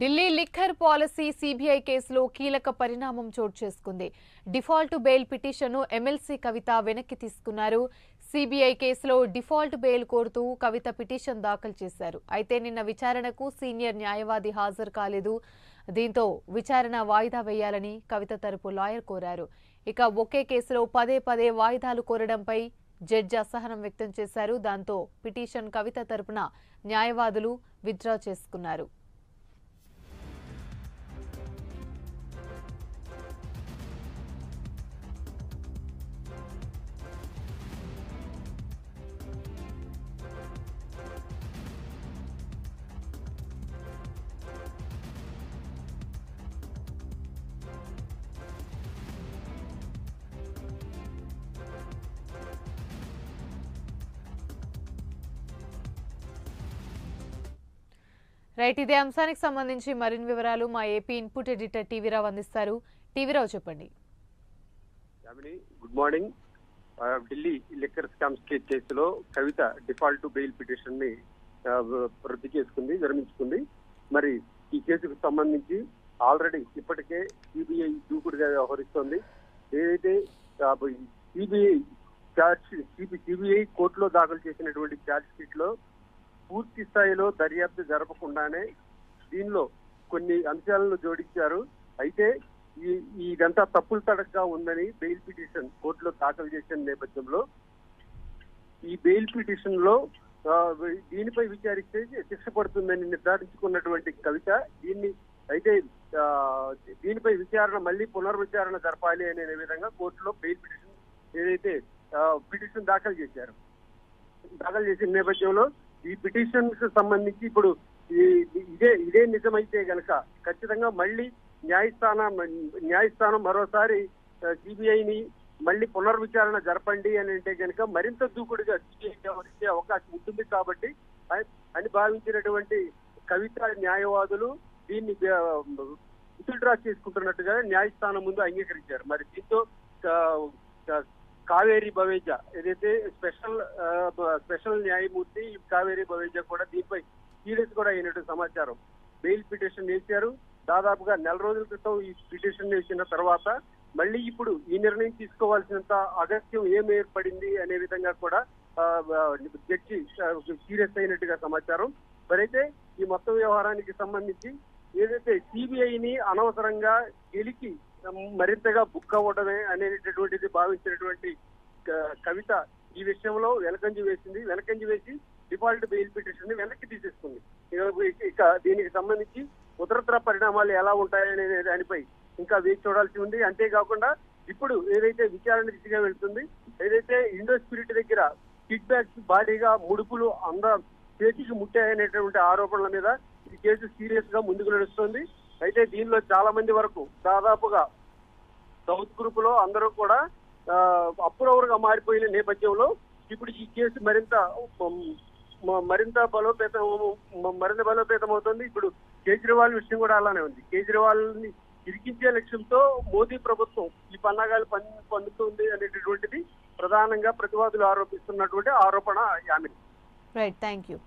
Delhi liquor policy CBI కేసులో కీలక పరిణామం చోటు చేసుకుంది. డిఫాల్ట్ బెయిల్ పిటిషన్ను ఎమ్మెల్సీ కవిత వెనక్కి తీసుకున్నారు. సీబీఐ కేసులో డిఫాల్ట్ బెయిల్ కోరుతూ కవిత పిటిషన్ దాఖలు చేశారు. అయితే నిన్న విచారణకు సీనియర్ న్యాయవాది హాజరు కాలేదు. దీంతో విచారణ వాయిదా వేయాలని కవిత తరపు లాయర్ కోరారు. ఇక ఒకే కేసులో పదే పదే వాయిదాలు కోరడంపై జడ్జి అసహనం వ్యక్తం చేశారు. దాంతో పిటిషన్ కవిత తరపున న్యాయవాదులు విత్డ్రా చేసుకున్నారు. రైట్ ఇదే అంశానికి సంబంధించి మరిన్ని వివరాలు మా ఏపీ ఇన్పుట్ ఎడిటర్ టీవీరావు అందిస్తారు. టీవీరావు చెప్పండి. Yamini good morning. Delhi liquor scams కేసులో కవిత డిఫాల్ట్ బెయిల్ పిటిషన్ని రద్దు చేసుకుంది విరమించుకుంది. మరి ఈ కేసుకు సంబంధించి ఆల్రెడీ ఇప్పటికే సిబిఐ దూకుడుగా వ్యవహరిస్తోంది. ఏదైతే సిబిఐ చార్జ్ సిబిఐ కోర్టులో దాఖలు చేసినటువంటి చార్జ్ షీట్లో పూర్తి స్థాయిలో దర్యాప్తు జరపకుండానే దీనిలో కొన్ని అంశాలను జోడించారు. అయితే ఈ ఇదంతా తప్పులు తడకగా ఉందని బెయిల్ పిటిషన్ కోర్టులో దాఖలు చేసిన నేపథ్యంలో ఈ బెయిల్ పిటిషన్లో దీనిపై విచారిస్తే శిక్ష పడుతుందని నిర్ధారించుకున్నటువంటి కవిత దీన్ని అయితే దీనిపై విచారణ మళ్ళీ పునర్విచారణ జరపాలి అనే విధంగా కోర్టులో బెయిల్ పిటిషన్ ఏదైతే పిటిషన్ దాఖలు చేశారు. దాఖలు చేసిన నేపథ్యంలో ఈ పిటిషన్కు సంబంధించి ఇప్పుడు ఈ- ఇదే ఇదే నిజమైతే గనక ఖచ్చితంగా మళ్ళీ న్యాయస్థానం న్యాయస్థానం మరోసారి సిబిఐని మళ్ళీ పునర్విచారణ జరపండి అని అంటే కనుక మరింత దూకుడుగా సిబిఐ వ్యవహరించే అవకాశం ఉంటుంది కాబట్టి అని భావించినటువంటి కవిత న్యాయవాదులు దీన్ని విత్డ్రా చేసుకుంటున్నట్టుగా న్యాయస్థానం ముందు అంగీకరించారు. మరి దీంతో కావేరి బవేజా ఏదైతే స్పెషల్ స్పెషల్ న్యాయమూర్తి కావేరి బవేజా కూడా దీనిపై సీరియస్ కూడా అయినట్టు సమాచారం. బెయిల్ పిటిషన్ వేశారు. దాదాపుగా నెల రోజుల క్రితం ఈ పిటిషన్ వేసిన తర్వాత మళ్ళీ ఇప్పుడు ఈ నిర్ణయం తీసుకోవాల్సినంత అగత్యం ఏం ఏర్పడింది అనే విధంగా కూడా జడ్జి సీరియస్ అయినట్టుగా సమాచారం. మరైతే ఈ మొత్తం వ్యవహారానికి సంబంధించి ఏదైతే సిబిఐని అనవసరంగా గెలికి మరింతగా బుక్ అవ్వడమే అనేటటువంటిది భావించినటువంటి కవిత ఈ విషయంలో వెనకంజి వేసింది. వెనకంజి వేసి డిఫాల్ట్ బెయిల్ పిటిషన్ వెనక్కి తీసేసుకుంది. ఇక- ఇక దీనికి సంబంధించి ఉత్తరత్తర పరిణామాలు ఎలా ఉంటాయనే దానిపై ఇంకా వేచి చూడాల్సి ఉంది. అంతేకాకుండా ఇప్పుడు ఏదైతే విచారణ దిశగా వెళ్తుంది ఏదైతే ఇండో స్పిరిట్ దగ్గర కిడ్ బ్యాగ్స్ భారీగా ముడుపులు అంద చేతికి ముట్టాయనేటువంటి ఆరోపణల మీద ఈ కేసు సీరియస్గా ముందుకు నడుస్తుంది. అయితే దీనిలో చాలా మంది వరకు దాదాపుగా సౌత్ గ్రూప్లో అందరూ కూడా అప్పుడవరుగా మారిపోయిన నేపథ్యంలో ఇప్పుడు ఈ కేసు మరింత మరింత బలోపేతం మరింత బలోపేతం అవుతుంది ఇప్పుడు కేజ్రీవాల్ విషయం కూడా అలానే ఉంది. కేజ్రీవాల్ని ఇరికించే లక్ష్యంతో మోదీ ప్రభుత్వం ఈ పన్నాగాలు పండుతుంది పొందుతుంది అనేటటువంటిది ప్రధానంగా ప్రతివాదులు ఆరోపిస్తున్నటువంటి ఆరోపణ యామిని రైట్ థ్యాంక్ యూ